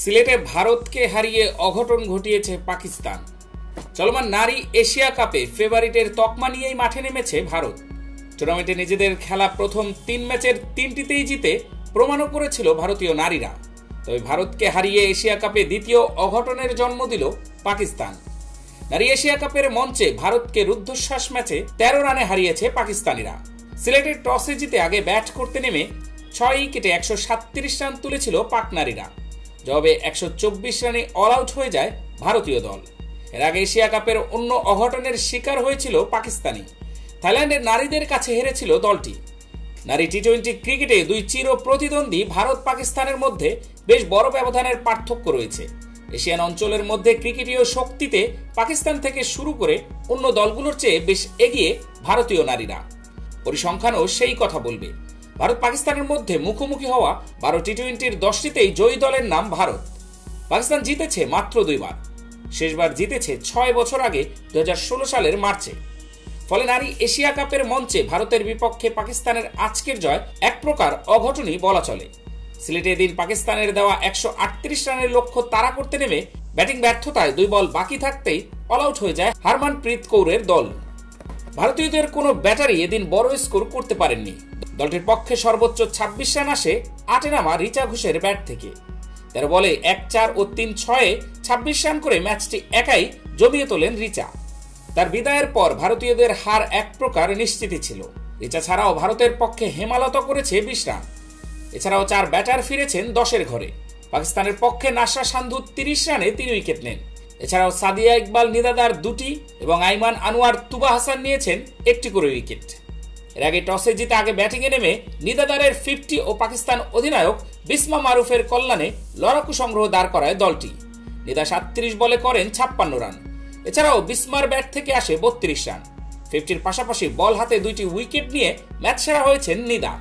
সিলেটে ভারতকে হারিয়ে অঘটন ঘটিয়েছে পাকিস্তান। চলমান নারী এশিয়া কাপে ফেভারিটের তকমা নিয়েই মাঠে নেমেছে ভারত। টুর্নামেন্টে নিজেদের খেলা প্রথম তিন ম্যাচের তিনটিতেই জিতে প্রমাণও করেছিল ভারতীয় নারীরা। তবে ভারতকে হারিয়ে এশিয়া কাপে দ্বিতীয় অঘটনের জন্ম দিল পাকিস্তান। নারী এশিয়া কাপের মঞ্চে ভারতকে রুদ্ধশ্বাস ম্যাচে তেরো রানে হারিয়েছে পাকিস্তানিরা। সিলেটের টসে জিতে আগে ব্যাট করতে নেমে ছয় উইকেটে একশো রান তুলেছিল পাক নারীরা। জবাবে একশো চব্বিশ রানে অল আউট হয়ে যায় ভারতীয় দল। এর আগে এশিয়া কাপের অন্য অঘটনের শিকার হয়েছিল পাকিস্তানি। থাইল্যান্ডের নারীদের কাছে হেরেছিল দলটি। নারী টি টোয়েন্টি ক্রিকেটে দুই চির প্রতিদ্বন্দ্বী ভারত পাকিস্তানের মধ্যে বেশ বড় ব্যবধানের পার্থক্য রয়েছে। এশিয়ান অঞ্চলের মধ্যে ক্রিকেটীয় শক্তিতে পাকিস্তান থেকে শুরু করে অন্য দলগুলোর চেয়ে বেশ এগিয়ে ভারতীয় নারীরা। পরিসংখ্যানও সেই কথা বলবে। ভারত পাকিস্তানের মধ্যে মুখোমুখি হওয়া বারো টি টোয়েন্টির দশটিতেই জয়ী দলের নাম ভারত। পাকিস্তান জিতেছে মাত্র দুইবার। শেষবার জিতেছে ছয় বছর আগে দুই হাজার ষোলো সালের মার্চে। ফলে নারী এশিয়া কাপের মঞ্চে ভারতের বিপক্ষে পাকিস্তানের আজকের জয় এক প্রকার অঘটনই বলা চলে। সিলেটে দিন পাকিস্তানের দেওয়া একশো আটত্রিশ রানের লক্ষ্য তাড়া করতে নেমে ব্যাটিং ব্যর্থতায় দুই বল বাকি থাকতেই অল আউট হয়ে যায় হারমানপ্রীত কৌরের দল। ভারতীয়দের কোনো ব্যাটারি এদিন বড় স্কোর করতে পারেননি। দলটির পক্ষে সর্বোচ্চ ছাব্বিশ রান আসে আটে নামা রিচা ঘোষের ব্যাট থেকে। তেরো বলে এক চার ও তিন ছয়ে ছাব্বিশ রান করে ম্যাচটি একাই জমিয়ে তোলেন রিচা। তার বিদায়ের পর ভারতীয়দের হার এক প্রকার নিশ্চিতই ছিল। রিচা ছাড়াও ভারতের পক্ষে হেমালত করেছে বিশ রান। এছাড়াও চার ব্যাটার ফিরেছেন দশের ঘরে। পাকিস্তানের পক্ষে নাসরা সান্ধু তিরিশ রানে তিন উইকেট নেন। এছাড়াও সাদিয়া ইকবাল নিদাদার দুটি এবং আইমান আনোয়ার তুবা হাসান নিয়েছেন একটি করে উইকেট। এর আগে টসে জিতে আগে ব্যাটিংয়ে নেমে নিদাদারের ফিফটি ও পাকিস্তান অধিনায়ক বিসমা মারুফের কল্যাণে লড়াকু সংগ্রহ দাঁড় করায় দলটি। নিদা সাতত্রিশ বলে করেন ছাপ্পান্ন রান। এছাড়াও বিসমার ব্যাট থেকে আসে বত্রিশ রান। ফিফটির পাশাপাশি বল হাতে দুইটি উইকেট নিয়ে ম্যাচ সেরা হয়েছেন নিদা।